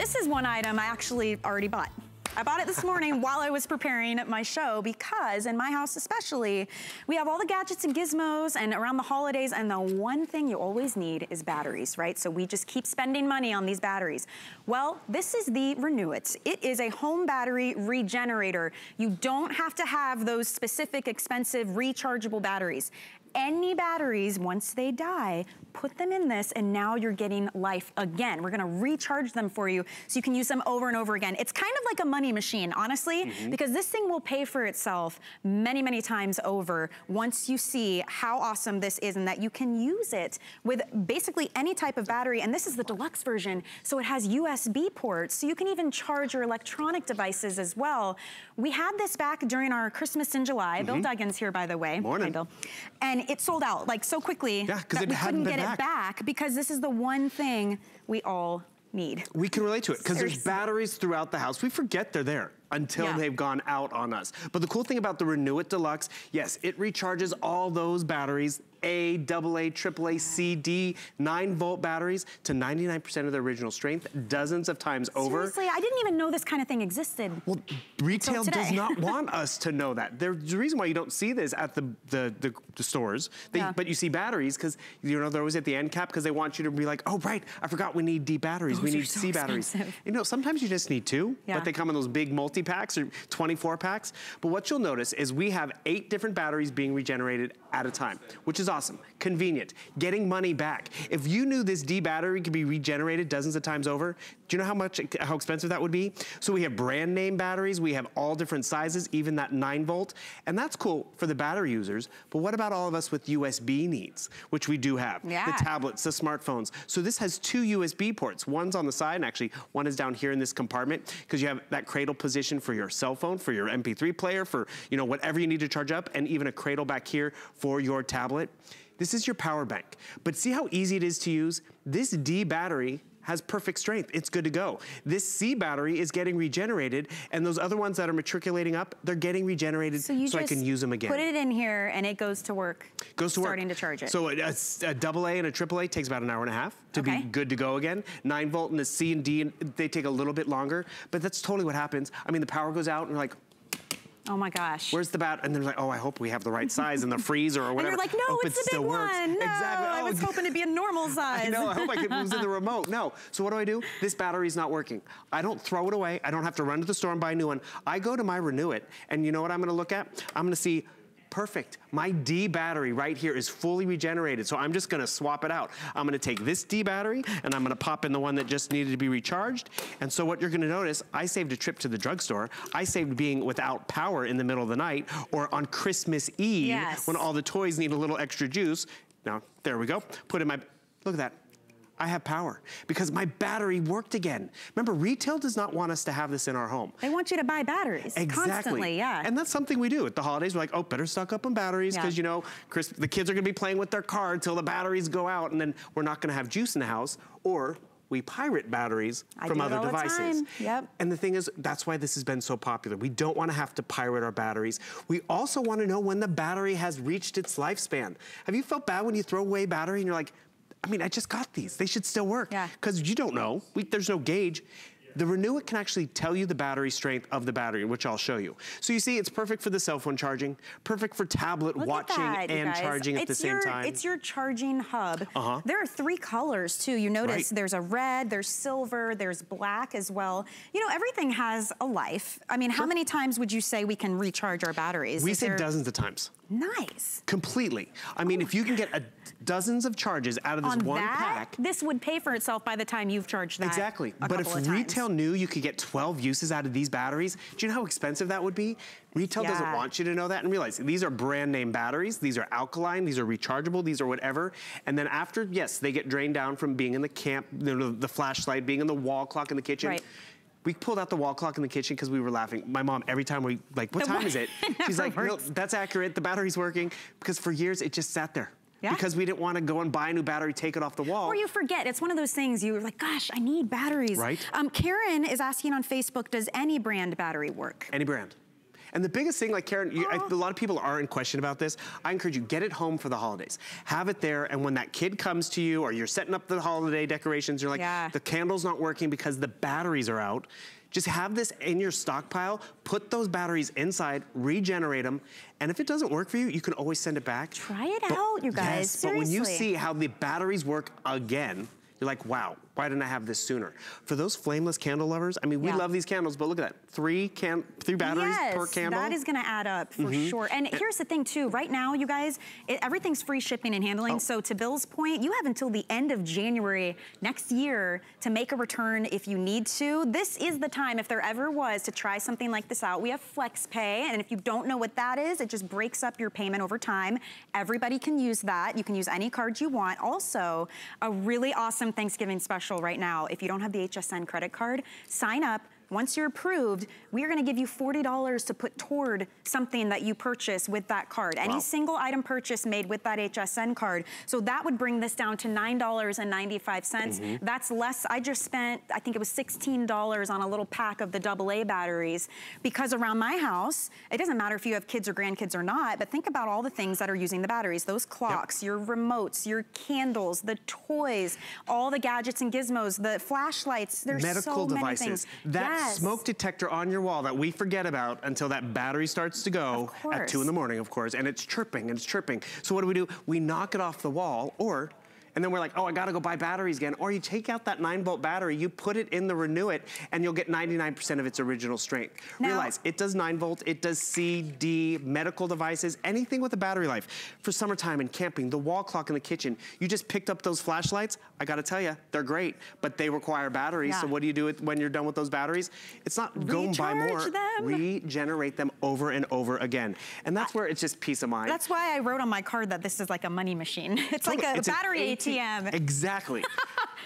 This is one item I actually already bought. I bought it this morning while I was preparing my show because in my house especially, we have all the gadgets and gizmos and around the holidays and the one thing you always need is batteries, right? So we just keep spending money on these batteries. Well, this is the RenuIt. It is a home battery regenerator. You don't have to have those specific expensive rechargeable batteries any batteries, once they die, put them in this and now you're getting life again. We're gonna recharge them for you so you can use them over and over again. It's kind of like a money machine, honestly, mm -hmm. because this thing will pay for itself many, many times over once you see how awesome this is and that you can use it with basically any type of battery. And this is the deluxe version, so it has USB ports, so you can even charge your electronic devices as well. We had this back during our Christmas in July. Mm -hmm. Bill mm-hmm. Duggan's here, by the way. Morning. Hi, Bill. And it sold out like so quickly yeah, that we couldn't get back. it back because this is the one thing we all need. We can relate to it because there's batteries throughout the house. We forget they're there until yeah. they've gone out on us. But the cool thing about the RenuIt Deluxe, yes, it recharges all those batteries a, AA, AAA, C, D, 9 volt batteries to 99% of their original strength, dozens of times over. Seriously, I didn't even know this kind of thing existed. Well, retail does not want us to know that. There's a reason why you don't see this at the, the, the, the stores, they, yeah. but you see batteries because, you know, they're always at the end cap because they want you to be like, oh, right, I forgot we need D batteries, those we need so C batteries. You know, sometimes you just need two, yeah. but they come in those big multi-packs or 24 packs. But what you'll notice is we have eight different batteries being regenerated at a time, which is awesome convenient, getting money back. If you knew this D battery could be regenerated dozens of times over, do you know how much, how expensive that would be? So we have brand name batteries, we have all different sizes, even that nine volt, and that's cool for the battery users, but what about all of us with USB needs, which we do have? Yeah. The tablets, the smartphones. So this has two USB ports. One's on the side, and actually one is down here in this compartment, because you have that cradle position for your cell phone, for your MP3 player, for you know whatever you need to charge up, and even a cradle back here for your tablet. This is your power bank. But see how easy it is to use? This D battery has perfect strength. It's good to go. This C battery is getting regenerated, and those other ones that are matriculating up, they're getting regenerated so, so I can use them again. put it in here, and it goes to work. Goes to starting work. to charge it. So a, a, a double A and a triple A takes about an hour and a half to okay. be good to go again. Nine volt and the C and D, they take a little bit longer, but that's totally what happens. I mean, the power goes out, and like, Oh my gosh. Where's the bat? And they're like, oh, I hope we have the right size in the freezer or whatever. And you're like, no, hope it's it the big works. one. No, exactly. I oh, was oh, hoping to be a normal size. I know, I hope I could use in the remote. No. So what do I do? This battery's not working. I don't throw it away. I don't have to run to the store and buy a new one. I go to my RenuIt, and you know what I'm gonna look at? I'm gonna see perfect. My D battery right here is fully regenerated, so I'm just gonna swap it out. I'm gonna take this D battery and I'm gonna pop in the one that just needed to be recharged. And so what you're gonna notice, I saved a trip to the drugstore. I saved being without power in the middle of the night or on Christmas Eve yes. when all the toys need a little extra juice. Now, there we go. Put in my, look at that. I have power because my battery worked again. Remember, retail does not want us to have this in our home. They want you to buy batteries exactly. constantly, yeah. And that's something we do at the holidays. We're like, oh, better stock up on batteries because, yeah. you know, Chris, the kids are going to be playing with their car until the batteries go out and then we're not going to have juice in the house or we pirate batteries I from other devices. Yep. And the thing is, that's why this has been so popular. We don't want to have to pirate our batteries. We also want to know when the battery has reached its lifespan. Have you felt bad when you throw away battery and you're like, I mean, I just got these. They should still work. Yeah. Because you don't know. We, there's no gauge. The RenuIt can actually tell you the battery strength of the battery, which I'll show you. So you see, it's perfect for the cell phone charging, perfect for tablet Look watching that, and charging it's at the same your, time. It's your charging hub. Uh -huh. There are three colors too. You notice right. there's a red, there's silver, there's black as well. You know, everything has a life. I mean, sure. how many times would you say we can recharge our batteries? We Is say there... dozens of times. Nice. Completely. I mean, oh if you can get a, dozens of charges out of this On one that, pack. This would pay for itself by the time you've charged that Exactly. But if retail knew you could get 12 uses out of these batteries, do you know how expensive that would be? Retail yeah. doesn't want you to know that and realize these are brand name batteries. These are alkaline. These are rechargeable. These are whatever. And then after, yes, they get drained down from being in the camp, the, the flashlight, being in the wall clock in the kitchen. Right we pulled out the wall clock in the kitchen because we were laughing. My mom, every time we, like, what time is it? She's like, no, that's accurate. The battery's working. Because for years, it just sat there. Yeah. Because we didn't want to go and buy a new battery, take it off the wall. Or you forget. It's one of those things you're like, gosh, I need batteries. Right. Um, Karen is asking on Facebook, does any brand battery work? Any brand. And the biggest thing, like Karen, you, I, oh. a lot of people are in question about this. I encourage you, get it home for the holidays. Have it there, and when that kid comes to you or you're setting up the holiday decorations, you're like, yeah. the candle's not working because the batteries are out. Just have this in your stockpile, put those batteries inside, regenerate them, and if it doesn't work for you, you can always send it back. Try it but, out, you guys, yes, Seriously. But when you see how the batteries work again, you're like, wow, why didn't I have this sooner? For those flameless candle lovers, I mean, we yeah. love these candles, but look at that. Three can three batteries yes, per candle. that is gonna add up for mm -hmm. sure. And here's the thing too, right now, you guys, it, everything's free shipping and handling. Oh. So to Bill's point, you have until the end of January next year to make a return if you need to. This is the time, if there ever was, to try something like this out. We have Flex Pay, and if you don't know what that is, it just breaks up your payment over time. Everybody can use that. You can use any card you want. Also, a really awesome Thanksgiving special right now. If you don't have the HSN credit card, sign up, once you're approved, we are gonna give you $40 to put toward something that you purchase with that card. Wow. Any single item purchase made with that HSN card. So that would bring this down to $9.95. Mm -hmm. That's less, I just spent, I think it was $16 on a little pack of the AA batteries because around my house, it doesn't matter if you have kids or grandkids or not, but think about all the things that are using the batteries. Those clocks, yep. your remotes, your candles, the toys, all the gadgets and gizmos, the flashlights, there's Medical so devices. many things. That yes. Smoke detector on your wall that we forget about until that battery starts to go at two in the morning, of course, and it's chirping and it's chirping. So what do we do? We knock it off the wall or and then we're like, oh, I gotta go buy batteries again. Or you take out that nine volt battery, you put it in the RenuIt, and you'll get 99% of its original strength. Now, Realize, it does nine volt, it does C, D, medical devices, anything with a battery life. For summertime and camping, the wall clock in the kitchen, you just picked up those flashlights, I gotta tell you, they're great, but they require batteries. Yeah. So what do you do with, when you're done with those batteries? It's not Recharge go and buy more. Them. Regenerate them over and over again. And that's where it's just peace of mind. That's why I wrote on my card that this is like a money machine. It's like a it's battery ATM. Exactly.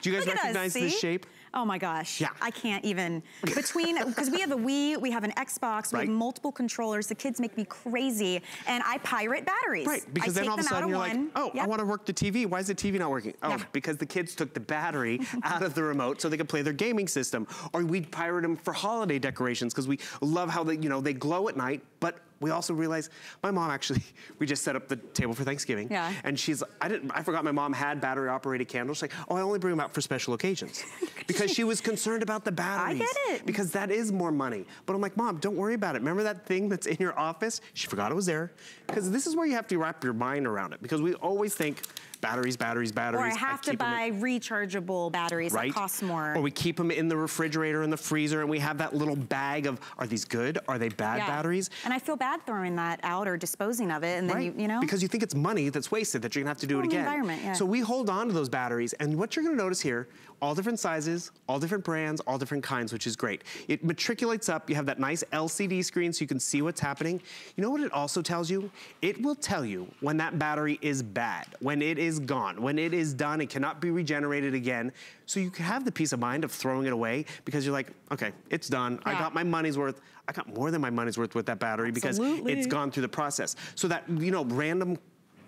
Do you guys recognize us, this shape? Oh my gosh. Yeah. I can't even. Between, because we have a Wii, we have an Xbox, we right. have multiple controllers. The kids make me crazy. And I pirate batteries. Right, because I then all of a sudden you're one. like, oh, yep. I want to work the TV. Why is the TV not working? Oh, yeah. because the kids took the battery out of the remote so they could play their gaming system. Or we'd pirate them for holiday decorations because we love how they, you know, they glow at night, but we also realized my mom actually, we just set up the table for Thanksgiving. Yeah. And she's, I didn't, I forgot my mom had battery operated candles. She's like, oh, I only bring them out for special occasions. because she was concerned about the batteries. I get it. Because that is more money. But I'm like, mom, don't worry about it. Remember that thing that's in your office? She forgot it was there. Because this is where you have to wrap your mind around it. Because we always think, batteries, batteries, batteries. Or I have I to buy rechargeable batteries right? that cost more. Or we keep them in the refrigerator in the freezer and we have that little bag of, are these good? Are they bad yeah. batteries? And I feel bad throwing that out or disposing of it and then right. you, you know? Because you think it's money that's wasted that you're gonna have to do it again. Environment, yeah. So we hold on to those batteries and what you're gonna notice here, all different sizes, all different brands, all different kinds, which is great. It matriculates up, you have that nice LCD screen so you can see what's happening. You know what it also tells you? It will tell you when that battery is bad, when it is gone, when it is done, it cannot be regenerated again. So you can have the peace of mind of throwing it away because you're like, okay, it's done. Yeah. I got my money's worth. I got more than my money's worth with that battery Absolutely. because it's gone through the process. So that, you know, random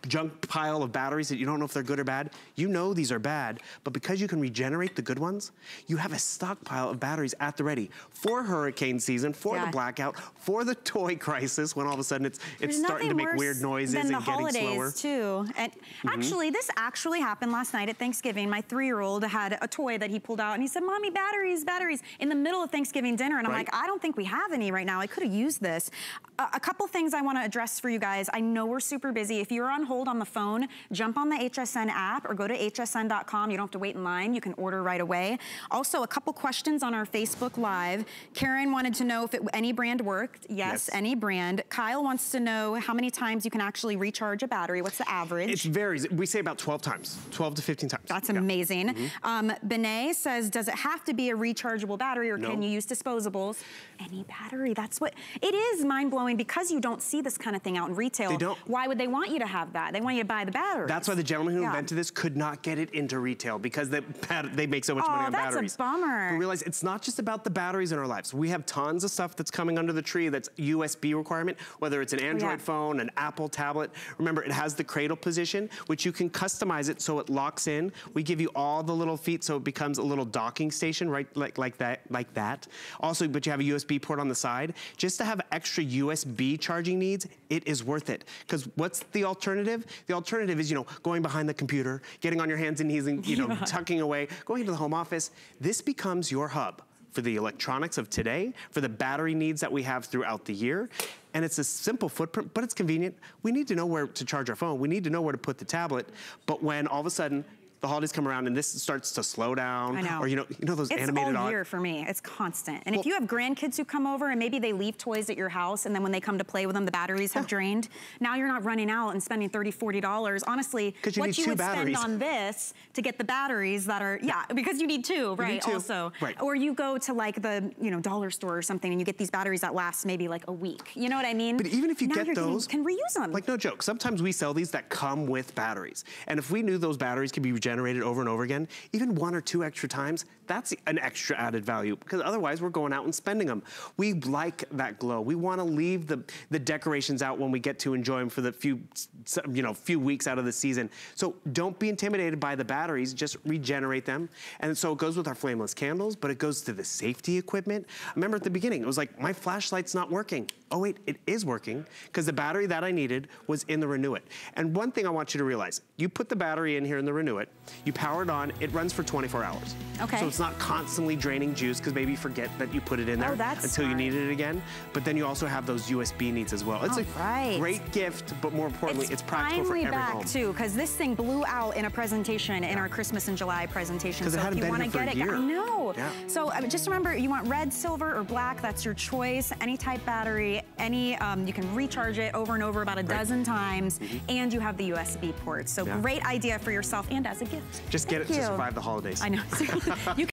junk pile of batteries that you don't know if they're good or bad. You know these are bad, but because you can regenerate the good ones, you have a stockpile of batteries at the ready for hurricane season, for yeah. the blackout, for the toy crisis when all of a sudden it's it's starting to make weird noises and getting holidays slower. too. And mm -hmm. actually, this actually happened last night at Thanksgiving. My three-year-old had a toy that he pulled out and he said, "Mommy, batteries, batteries!" in the middle of Thanksgiving dinner, and I'm like, I don't think we have any right now. I could have used this. Uh, a couple things I want to address for you guys. I know we're super busy. If you're on hold on the phone, jump on the HSN app or go to hsn.com. You don't have to wait in line. You can order right away. Also, a couple questions on our Facebook Live. Karen wanted to know if it, any brand worked. Yes, yes, any brand. Kyle wants to know how many times you can actually recharge a battery. What's the average? It varies. We say about 12 times, 12 to 15 times. That's yeah. amazing. Mm -hmm. um, Benet says, does it have to be a rechargeable battery or no. can you use disposables? Any battery, that's what, it is mind-blowing because you don't see this kind of thing out in retail. They don't. Why would they want you to have that? That. They want you to buy the batteries. That's why the gentleman who yeah. invented this could not get it into retail because they, they make so much oh, money on batteries. Oh, that's a bummer. But realize it's not just about the batteries in our lives. We have tons of stuff that's coming under the tree that's USB requirement, whether it's an Android yeah. phone, an Apple tablet. Remember, it has the cradle position, which you can customize it so it locks in. We give you all the little feet so it becomes a little docking station, right, like, like that, like that. Also, but you have a USB port on the side. Just to have extra USB charging needs, it is worth it. Because what's the alternative? The alternative is, you know, going behind the computer, getting on your hands and knees and, you know, yeah. tucking away, going into the home office. This becomes your hub for the electronics of today, for the battery needs that we have throughout the year. And it's a simple footprint, but it's convenient. We need to know where to charge our phone. We need to know where to put the tablet. But when all of a sudden the holidays come around and this starts to slow down. I know. Or you know, you know those it's animated. It's all year for me. It's constant. And well, if you have grandkids who come over and maybe they leave toys at your house and then when they come to play with them, the batteries have yeah. drained. Now you're not running out and spending 30 $40. Honestly, you what you would batteries. spend on this to get the batteries that are, yeah, because you need two, right? Need two. Also. Right. Or you go to like the, you know, dollar store or something and you get these batteries that last maybe like a week. You know what I mean? But even if you now get those, getting, can reuse them. Like no joke. Sometimes we sell these that come with batteries. And if we knew those batteries could be regenerated over and over again, even one or two extra times, that's an extra added value because otherwise we're going out and spending them. We like that glow. We want to leave the, the decorations out when we get to enjoy them for the few, you know, few weeks out of the season. So don't be intimidated by the batteries, just regenerate them. And so it goes with our flameless candles, but it goes to the safety equipment. I remember at the beginning, it was like, my flashlight's not working. Oh wait, it is working because the battery that I needed was in the RenuIt. And one thing I want you to realize, you put the battery in here in the RenuIt, you power it on, it runs for 24 hours. Okay. So it's not constantly draining juice because maybe you forget that you put it in oh, there oh, until smart. you need it again. But then you also have those USB needs as well. It's All a right. great gift, but more importantly, it's, it's practical for every back home. too, because this thing blew out in a presentation in our Christmas in July presentation. So if you want to get it, year. I know. Yeah. So uh, just remember, you want red, silver, or black. That's your choice. Any type battery, any. Um, you can recharge it over and over about a right. dozen times, mm -hmm. and you have the USB port. So yeah. great idea for yourself and as a. Just Thank get it you. to survive the holidays. I know. you